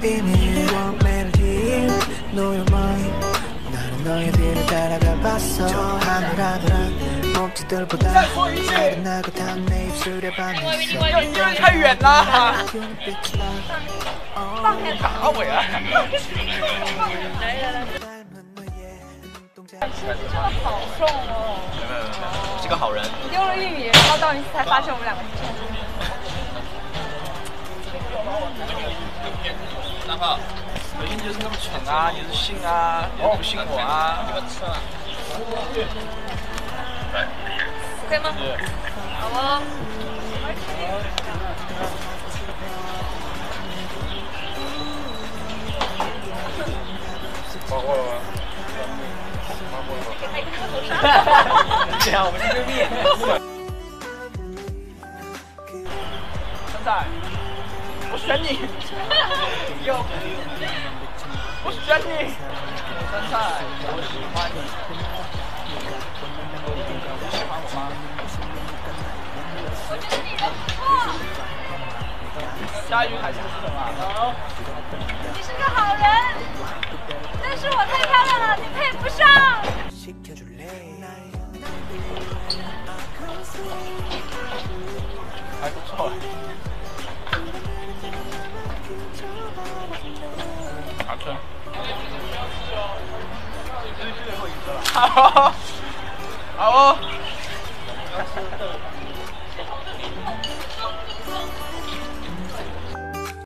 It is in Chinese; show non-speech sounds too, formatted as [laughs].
비밀로 멜로디 Know your mind 나는 너의 뒤를 따라가 봤어 저 하늘하늘한 목지들보다 아련하고 탄내 입술에 반했어 因为因为太远了，打我呀！ 닮은 너의 눈동자 好瘦哦！是个好人。你丢了玉米，然后到你才发现我们两个是 然后，德英就是那么蠢啊，你是信啊，你是不信我啊？可以吗？好哦。这样 [laughs] 我们是对面。陈仔，我选你，有。我选你。我喜欢你。我喜欢我吗？我选你，哇！嘉玉，开心死了嘛，走。你。是个好人，但是我太漂亮了，你。配不上。还不错。好。好好哦。